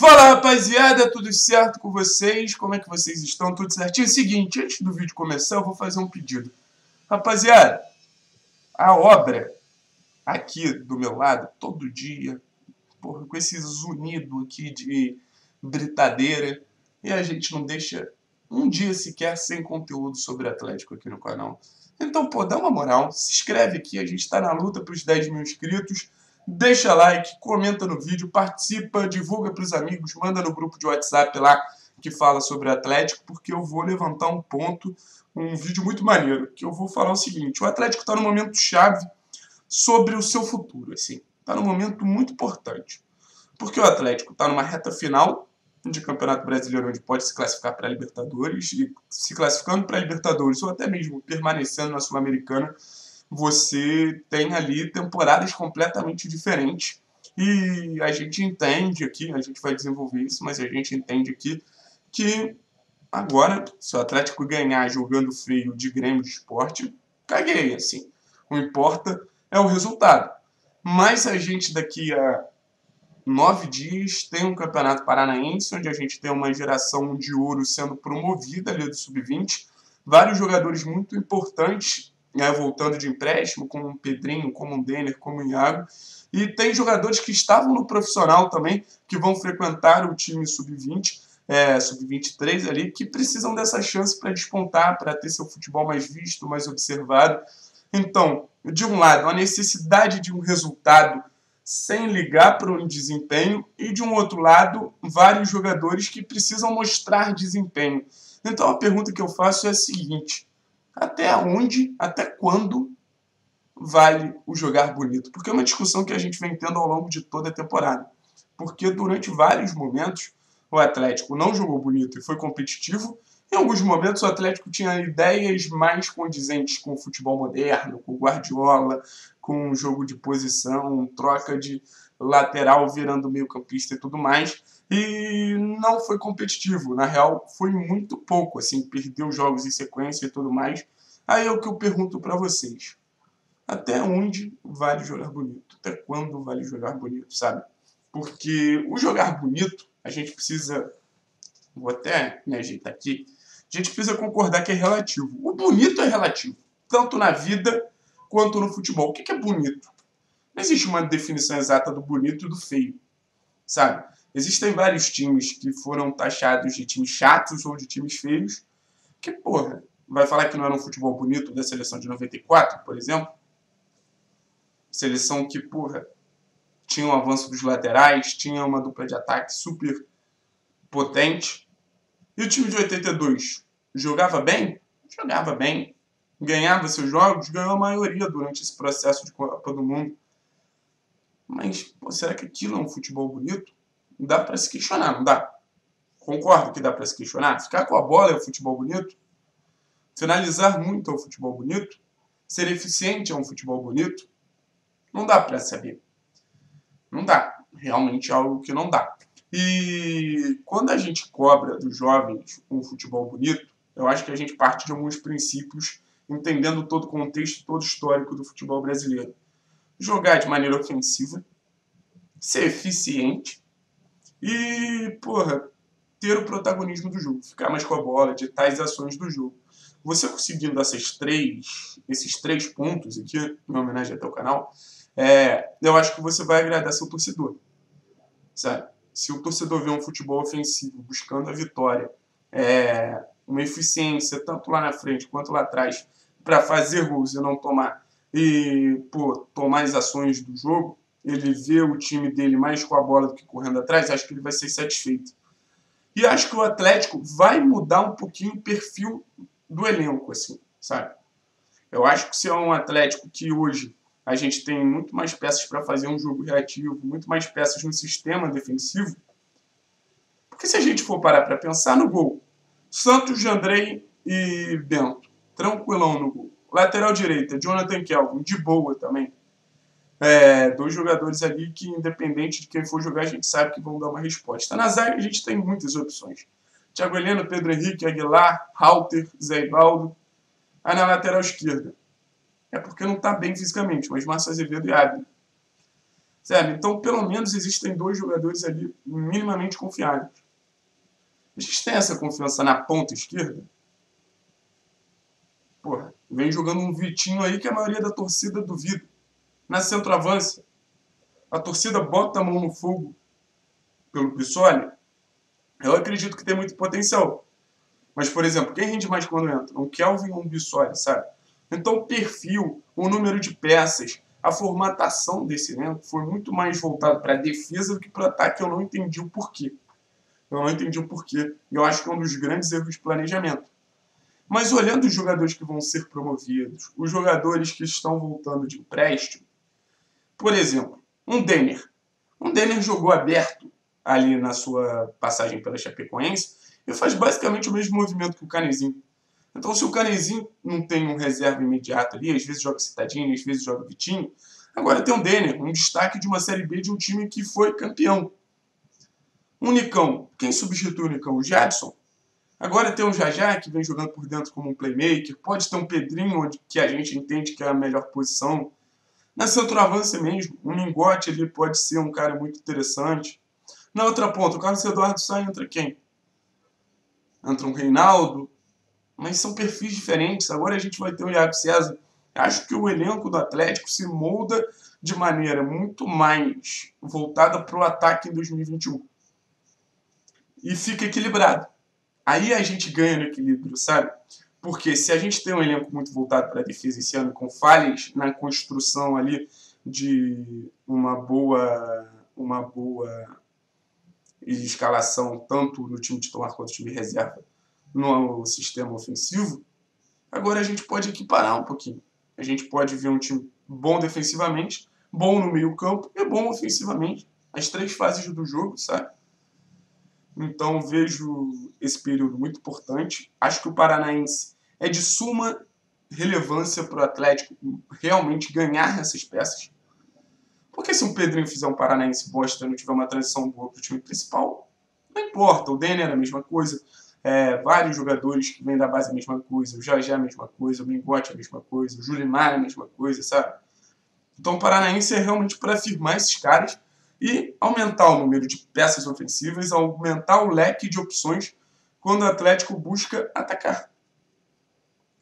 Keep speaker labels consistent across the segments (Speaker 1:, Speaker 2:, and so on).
Speaker 1: Fala rapaziada, tudo certo com vocês? Como é que vocês estão? Tudo certinho? Seguinte, antes do vídeo começar, eu vou fazer um pedido. Rapaziada, a obra aqui do meu lado, todo dia, porra, com esse zunido aqui de britadeira, e a gente não deixa um dia sequer sem conteúdo sobre Atlético aqui no canal. Então, pô, dá uma moral, se inscreve aqui, a gente está na luta para os 10 mil inscritos, deixa like, comenta no vídeo, participa, divulga para os amigos, manda no grupo de WhatsApp lá que fala sobre Atlético, porque eu vou levantar um ponto, um vídeo muito maneiro, que eu vou falar o seguinte, o Atlético está no momento chave sobre o seu futuro, assim, está num momento muito importante, porque o Atlético está numa reta final de Campeonato Brasileiro onde pode se classificar para a Libertadores e se classificando para a Libertadores ou até mesmo permanecendo na Sul-Americana, você tem ali temporadas completamente diferentes. E a gente entende aqui, a gente vai desenvolver isso, mas a gente entende aqui que agora, se o Atlético ganhar jogando feio de Grêmio de esporte, caguei, assim. O importa é o resultado. Mas a gente daqui a nove dias tem um campeonato paranaense, onde a gente tem uma geração de ouro sendo promovida ali do sub-20, vários jogadores muito importantes né, voltando de empréstimo, como o Pedrinho, como o Denner, como o Iago, e tem jogadores que estavam no profissional também, que vão frequentar o time sub-20, é, sub-23 ali, que precisam dessa chance para despontar, para ter seu futebol mais visto, mais observado. Então, de um lado, a necessidade de um resultado sem ligar para um desempenho, e de um outro lado, vários jogadores que precisam mostrar desempenho. Então a pergunta que eu faço é a seguinte: até onde, até quando vale o jogar bonito? Porque é uma discussão que a gente vem tendo ao longo de toda a temporada. Porque durante vários momentos o Atlético não jogou bonito e foi competitivo. Em alguns momentos o Atlético tinha ideias mais condizentes com o futebol moderno, com o Guardiola, com o jogo de posição, troca de lateral virando meio campista e tudo mais. E não foi competitivo. Na real, foi muito pouco. Assim, perdeu jogos em sequência e tudo mais. Aí é o que eu pergunto para vocês. Até onde vale jogar bonito? Até quando vale jogar bonito, sabe? Porque o jogar bonito, a gente precisa. Vou até me ajeitar aqui. A gente precisa concordar que é relativo. O bonito é relativo, tanto na vida quanto no futebol. O que é bonito? Não existe uma definição exata do bonito e do feio, sabe? Existem vários times que foram taxados de times chatos ou de times feios, que, porra, vai falar que não era um futebol bonito da seleção de 94, por exemplo? Seleção que, porra, tinha um avanço dos laterais, tinha uma dupla de ataque super potente. E o time de 82 jogava bem? Jogava bem. Ganhava seus jogos? Ganhou a maioria durante esse processo de Copa do Mundo. Mas pô, será que aquilo é um futebol bonito? Dá para se questionar, não dá? Concordo que dá para se questionar. Ficar com a bola é um futebol bonito? Finalizar muito é um futebol bonito? Ser eficiente é um futebol bonito? Não dá para saber. Não dá. Realmente é algo que não dá. E quando a gente cobra dos jovens um futebol bonito, eu acho que a gente parte de alguns princípios, entendendo todo o contexto, todo o histórico do futebol brasileiro. Jogar de maneira ofensiva, ser eficiente e, porra, ter o protagonismo do jogo, ficar mais com a bola, ditar as ações do jogo. Você conseguindo essas três, esses três pontos aqui, em homenagem até o canal, é, eu acho que você vai agradar seu torcedor. Sabe? Se o torcedor vê um futebol ofensivo buscando a vitória, é, uma eficiência tanto lá na frente quanto lá atrás para fazer gols e não tomar e pô, tomar as ações do jogo, ele vê o time dele mais com a bola do que correndo atrás, acho que ele vai ser satisfeito. E acho que o Atlético vai mudar um pouquinho o perfil do elenco, assim, sabe? Eu acho que se é um Atlético que hoje a gente tem muito mais peças para fazer um jogo reativo, muito mais peças no sistema defensivo. Porque se a gente for parar para pensar no gol, Santos, Jandrei e Bento, tranquilão no gol. Lateral direita, Jonathan Kelvin, de boa também. É, dois jogadores ali que, independente de quem for jogar, a gente sabe que vão dar uma resposta. Na zaga, a gente tem muitas opções. Thiago Heleno, Pedro Henrique, Aguilar, Halter, Zé Ivaldo. Aí na lateral esquerda, é porque não está bem fisicamente, mas Márcio Azevedo e Abner. Sabe? Então, pelo menos existem dois jogadores ali minimamente confiáveis. A gente tem essa confiança na ponta esquerda? Porra, vem jogando um Vitinho aí que a maioria da torcida duvida. Na centroavância, a torcida bota a mão no fogo pelo Pissoli. Eu acredito que tem muito potencial. Mas, por exemplo, quem rende mais quando entra? Um Kelvin ou um Bissoli, sabe? Então, o perfil, o número de peças, a formatação desse elenco foi muito mais voltado para a defesa do que para o ataque. Eu não entendi o porquê. Eu não entendi o porquê. E eu acho que é um dos grandes erros de planejamento. Mas olhando os jogadores que vão ser promovidos, os jogadores que estão voltando de empréstimo, por exemplo, um Denner. Um Denner jogou aberto ali na sua passagem pela Chapecoense e faz basicamente o mesmo movimento que o Canezinho. Então, se o Canezinho não tem um reserva imediato ali, às vezes joga Citadinho, às vezes joga Vitinho, agora tem um Denner, um destaque de uma Série B de um time que foi campeão. Um Nicão, quem substitui o Nicão? O Jadson. Agora tem o Jajá, que vem jogando por dentro como um playmaker. Pode ter um Pedrinho, que a gente entende que é a melhor posição. Na centroavância mesmo, um Lingote ali pode ser um cara muito interessante. Na outra ponta, o Carlos Eduardo sai, entra quem? Entra um Reinaldo. Mas são perfis diferentes. Agora a gente vai ter o Iago César. Acho que o elenco do Atlético se molda de maneira muito mais voltada para o ataque em 2021. E fica equilibrado. Aí a gente ganha no equilíbrio, sabe? Porque se a gente tem um elenco muito voltado para a defesa esse ano, com falhas na construção ali de uma boa, uma boa escalação, tanto no time titular quanto no time reserva, no sistema ofensivo, agora a gente pode equiparar um pouquinho. A gente pode ver um time bom defensivamente, bom no meio campo e bom ofensivamente. As três fases do jogo, sabe? Então vejo esse período muito importante. Acho que o Paranaense é de suma relevância para o Atlético realmente ganhar essas peças. Porque se o Pedrinho fizer um Paranaense bosta e não tiver uma transição boa para o time principal, não importa. O Denner é a mesma coisa. É, vários jogadores que vêm da base é a mesma coisa. O Jorge é a mesma coisa. O Mingote é a mesma coisa. O Julimar é a mesma coisa, sabe? Então o Paranaense é realmente para afirmar esses caras e aumentar o número de peças ofensivas, aumentar o leque de opções quando o Atlético busca atacar.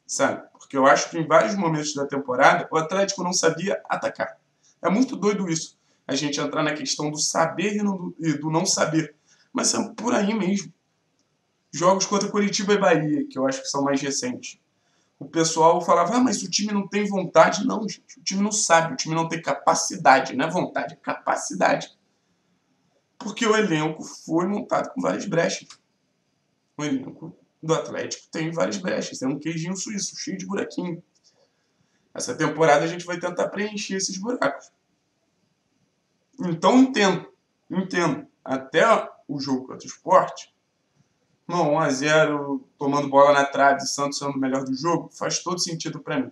Speaker 1: Sabe? Porque eu acho que em vários momentos da temporada o Atlético não sabia atacar. É muito doido isso. A gente entrar na questão do saber e do não saber. Mas é por aí mesmo. Jogos contra Curitiba e Bahia, que eu acho que são mais recentes. O pessoal falava, ah, mas o time não tem vontade. Não, gente. O time não sabe, o time não tem capacidade. Não é vontade, é capacidade. Porque o elenco foi montado com várias brechas. O elenco do Atlético tem várias brechas. É um queijinho suíço, cheio de buraquinho. Essa temporada a gente vai tentar preencher esses buracos. Então entendo, entendo. Até o jogo contra o esporte, não, 1x0, tomando bola na trave, Santos sendo o melhor do jogo, faz todo sentido para mim.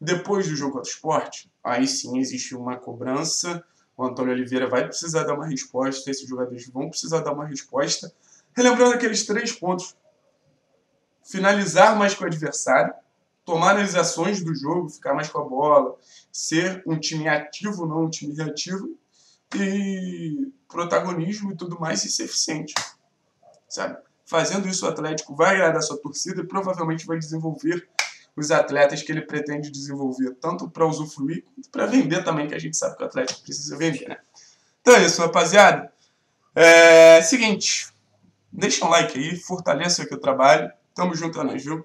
Speaker 1: Depois do jogo contra o esporte, aí sim existe uma cobrança. O Antônio Oliveira vai precisar dar uma resposta, esses jogadores vão precisar dar uma resposta. Relembrando aqueles três pontos: finalizar mais com o adversário, tomar as ações do jogo, ficar mais com a bola, ser um time ativo, não um time reativo, e protagonismo e tudo mais e ser eficiente. Sabe? Fazendo isso, o Atlético vai agradar sua torcida e provavelmente vai desenvolver os atletas que ele pretende desenvolver, tanto para usufruir quanto para vender também, que a gente sabe que o Atlético precisa vender, né? Então é isso, rapaziada. É seguinte, deixa um like aí, fortaleça aqui o trabalho. Tamo junto, nós, viu?